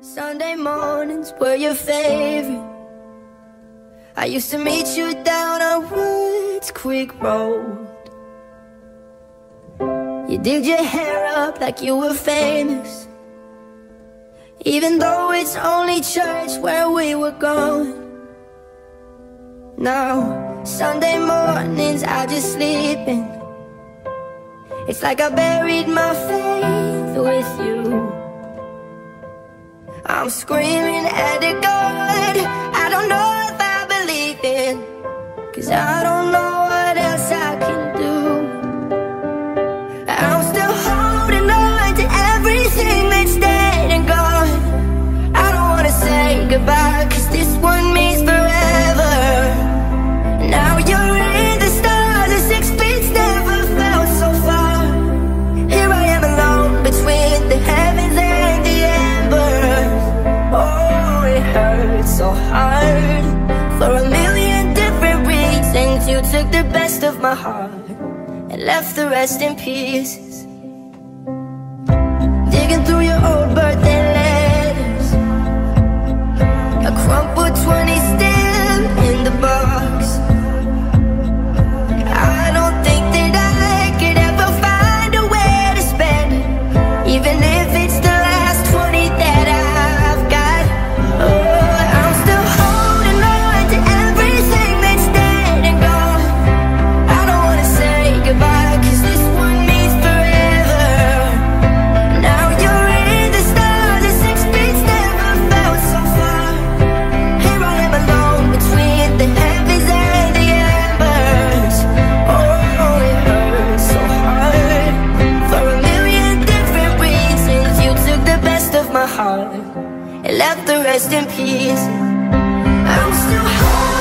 Sunday mornings were your favorite. I used to meet you down on Woods Creek Road. You did your hair up like you were famous. Even though it's only church where we were going. Now, Sunday mornings I just sleep in. It's like I buried my face I'm screaming at the God. I don't know if I believe in Cause I don't You took the best of my heart and left the rest in peace. rest in peace. I'm still high.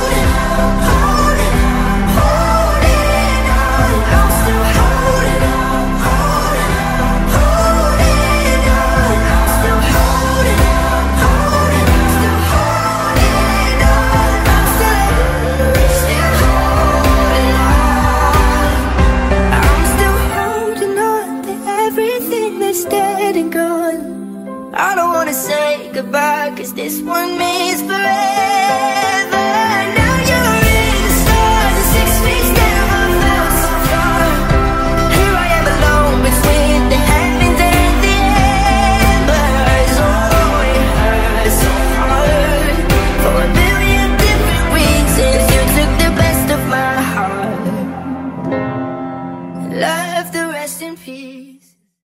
I don't wanna say goodbye, cause this one means forever.